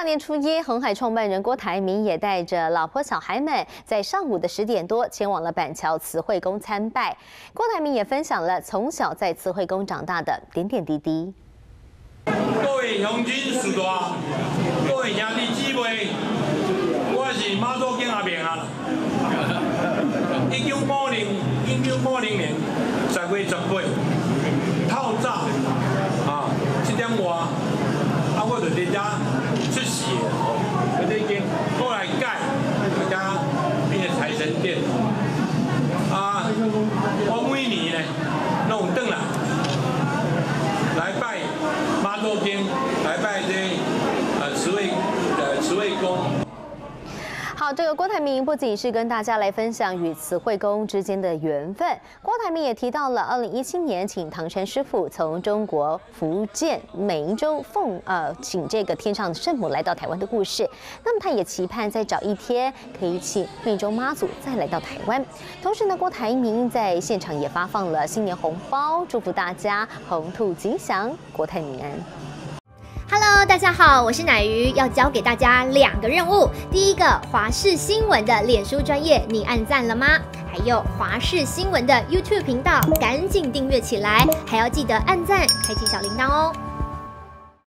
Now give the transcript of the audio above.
大年初一，红海创办人郭台铭也带着老婆小孩们，在上午的十点多前往了板桥慈惠宫参拜。郭台铭也分享了从小在慈惠宫长大的点点滴滴。各位乡亲士大，各位兄弟姊妹，我是马祖经阿明啊。一九八零，一九八零年十月十八，透早啊，七点外，啊，我就伫遮。出血，我这间后来盖，我家变成财神殿。啊，我每年呢，弄灯啦，来拜妈祖天，来拜这呃慈惠呃慈惠宫。好，这个郭台铭不仅是跟大家来分享与慈惠宫之间的缘分，郭台铭也提到了二零一七年请唐山师傅从中国福建梅州奉呃请这个天上圣母来到台湾的故事。那么他也期盼再找一天可以请湄洲妈祖再来到台湾。同时呢，郭台铭在现场也发放了新年红包，祝福大家红兔吉祥，国泰民安。大家好，我是奶鱼，要教给大家两个任务。第一个，华视新闻的脸书专业，你按赞了吗？还有华视新闻的 YouTube 频道，赶紧订阅起来，还要记得按赞，开启小铃铛哦。